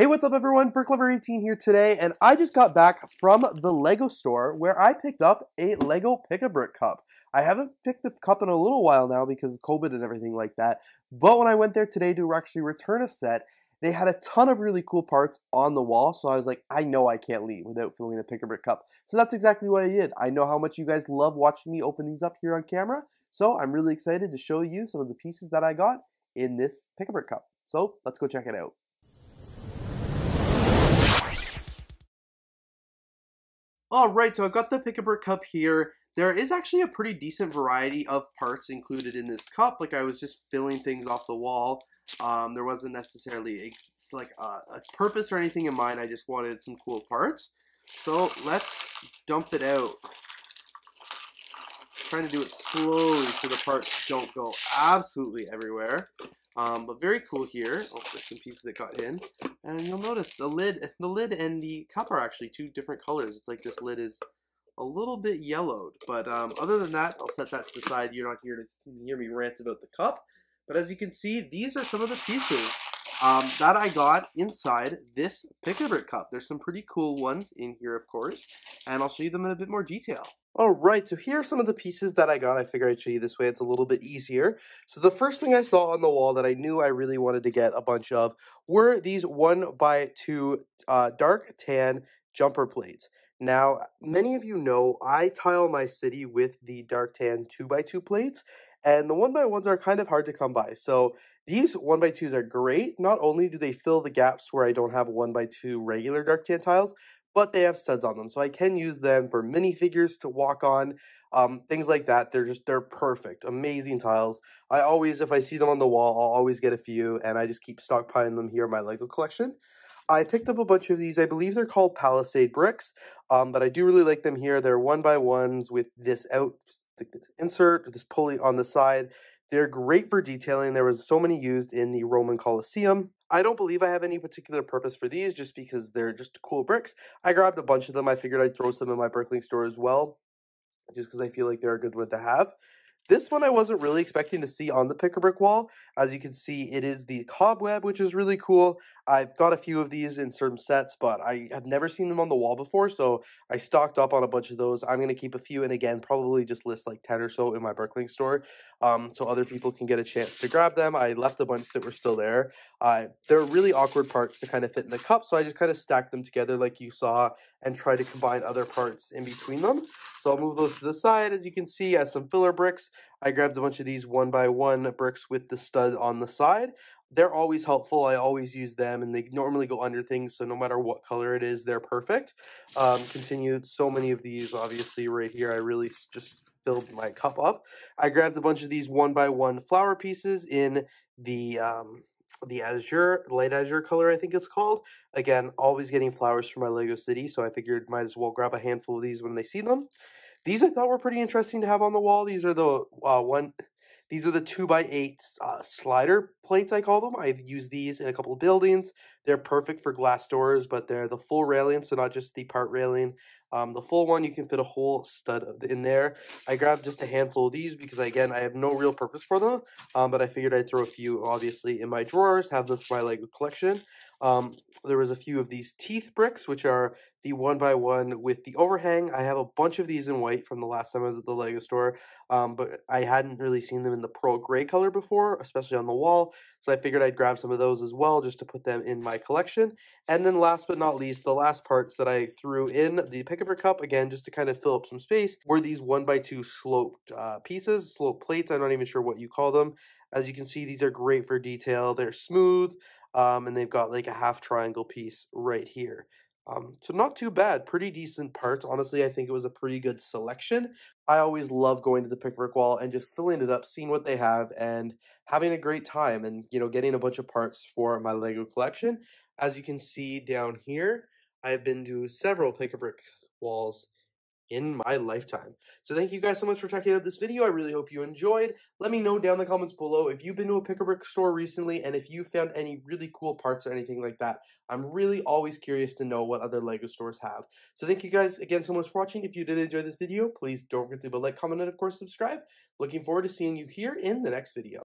Hey, what's up everyone? BrickLover18 here today, and I just got back from the LEGO store where I picked up a LEGO Pick-a-Brick cup. I haven't picked a cup in a little while now because of COVID and everything like that, but when I went there today to actually return a set, they had a ton of really cool parts on the wall, so I was like, I know I can't leave without filling a Pick-a-Brick cup. So that's exactly what I did. I know how much you guys love watching me open these up here on camera, so I'm really excited to show you some of the pieces that I got in this Pick-a-Brick cup. So let's go check it out. Alright, so I've got the Pick-a-Brick cup here. There is actually a pretty decent variety of parts included in this cup. Like I was just filling things off the wall. Um, there wasn't necessarily like a, a purpose or anything in mind. I just wanted some cool parts. So let's dump it out. trying to do it slowly so the parts don't go absolutely everywhere. Um, but very cool here. Oh, there's some pieces that got in. And you'll notice the lid, the lid and the cup are actually two different colors. It's like this lid is a little bit yellowed. But um, other than that, I'll set that to the side. You're not here to hear me rant about the cup. But as you can see, these are some of the pieces um, that I got inside this Pick-a-Brick cup. There's some pretty cool ones in here, of course, and I'll show you them in a bit more detail. Alright, so here are some of the pieces that I got. I figure I'd show you this way, it's a little bit easier. So the first thing I saw on the wall that I knew I really wanted to get a bunch of were these 1 by 2 uh, dark tan jumper plates. Now, many of you know I tile my city with the dark tan 2 by 2 plates, and the 1 by ones are kind of hard to come by. So these 1 by 2s are great. Not only do they fill the gaps where I don't have 1 by 2 regular dark tan tiles, but they have studs on them. So I can use them for minifigures to walk on, um, things like that. They're just, they're perfect. Amazing tiles. I always, if I see them on the wall, I'll always get a few, and I just keep stockpiling them here in my LEGO collection. I picked up a bunch of these. I believe they're called Palisade bricks, um, but I do really like them here. They're one by ones with this out, this insert, this pulley on the side. They're great for detailing. There was so many used in the Roman Colosseum. I don't believe I have any particular purpose for these just because they're just cool bricks. I grabbed a bunch of them. I figured I'd throw some in my Bricklink store as well just because I feel like they're a good one to have. This one I wasn't really expecting to see on the Pick-a-Brick wall. As you can see, it is the Cobweb, which is really cool. I've got a few of these in certain sets, but I have never seen them on the wall before, so I stocked up on a bunch of those. I'm going to keep a few, and again, probably just list like 10 or so in my Bricklink store, um, so other people can get a chance to grab them. I left a bunch that were still there. Uh, they're really awkward parts to kind of fit in the cup, so I just kind of stacked them together like you saw and try to combine other parts in between them. So I'll move those to the side. As you can see, as some filler bricks, I grabbed a bunch of these one by one bricks with the stud on the side they're always helpful. I always use them, and they normally go under things, so no matter what color it is, they're perfect. Um, continued so many of these, obviously, right here. I really just filled my cup up. I grabbed a bunch of these one by one flower pieces in the um, the azure, light azure color, I think it's called. Again, always getting flowers for my Lego City, so I figured might as well grab a handful of these when they see them. These I thought were pretty interesting to have on the wall. These are the uh, one these are the 2 by 8 uh, slider plates, I call them. I've used these in a couple of buildings. They're perfect for glass doors, but they're the full railing, so not just the part railing. Um, the full one, you can fit a whole stud in there. I grabbed just a handful of these because, again, I have no real purpose for them, um, but I figured I'd throw a few, obviously, in my drawers, have them for my LEGO collection. Um, there was a few of these teeth bricks, which are the one by one with the overhang. I have a bunch of these in white from the last time I was at the Lego store, um, but I hadn't really seen them in the pearl gray color before, especially on the wall. So I figured I'd grab some of those as well just to put them in my collection. And then last but not least, the last parts that I threw in the Pick-a-Brick cup, again, just to kind of fill up some space, were these one by two sloped uh, pieces, sloped plates. I'm not even sure what you call them. As you can see, these are great for detail. They're smooth, um, and they've got like a half triangle piece right here. Um, so not too bad, pretty decent parts. Honestly, I think it was a pretty good selection. I always love going to the Pick-a-Brick wall and just filling it up, seeing what they have, and having a great time, and you know, getting a bunch of parts for my Lego collection. As you can see down here, I've been to several Pick-a-Brick walls in my lifetime. So thank you guys so much for checking out this video. I really hope you enjoyed. Let me know down in the comments below if you've been to a Pick-a-Brick store recently and if you found any really cool parts or anything like that. I'm really always curious to know what other LEGO stores have. So thank you guys again so much for watching. If you did enjoy this video, please don't forget to leave a like, comment, and of course subscribe. Looking forward to seeing you here in the next video.